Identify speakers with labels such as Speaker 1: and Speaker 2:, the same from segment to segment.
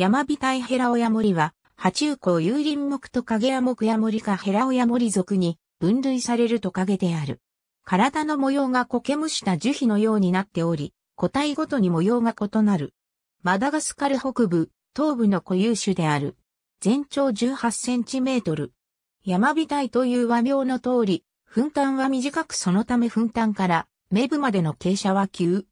Speaker 1: 山火体ヘラオヤモリは、爬虫港有林木と影ヤモクヤモリかヘラオヤモリ属に分類されるトカゲである。体の模様が苔むした樹皮のようになっており、個体ごとに模様が異なる。マダガスカル北部、東部の固有種である。全長18センチメートル。山火体という和名の通り、粉炭は短くそのため粉炭から目部までの傾斜は急。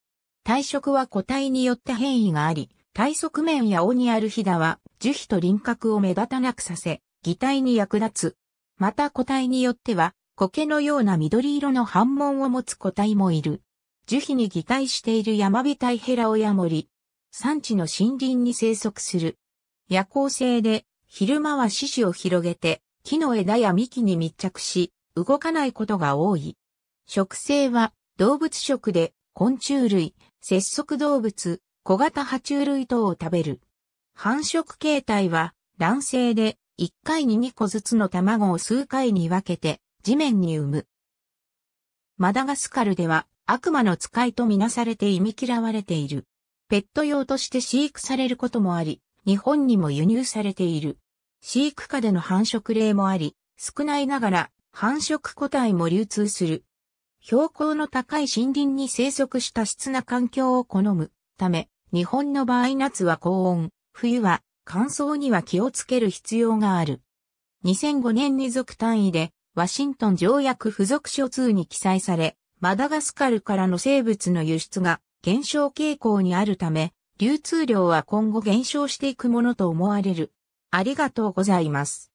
Speaker 1: 体色は個体によって変異があり、体側面や尾にあるひだは樹皮と輪郭を目立たなくさせ、擬態に役立つ。また個体によっては、苔のような緑色の反紋を持つ個体もいる。樹皮に擬態している山火体ヘラオヤモリ。山地の森林に生息する。夜行性で、昼間は四肢を広げて、木の枝や幹に密着し、動かないことが多い。食性は動物食で昆虫類、節足動物、小型爬虫類等を食べる。繁殖形態は卵性で1回に2個ずつの卵を数回に分けて地面に産む。マダガスカルでは悪魔の使いとみなされて忌み嫌われている。ペット用として飼育されることもあり、日本にも輸入されている。飼育下での繁殖例もあり、少ないながら繁殖個体も流通する。標高の高い森林に生息した質な環境を好むため、日本の場合夏は高温、冬は乾燥には気をつける必要がある。2005年に属単位でワシントン条約付属書2に記載され、マダガスカルからの生物の輸出が減少傾向にあるため、流通量は今後減少していくものと思われる。ありがとうございます。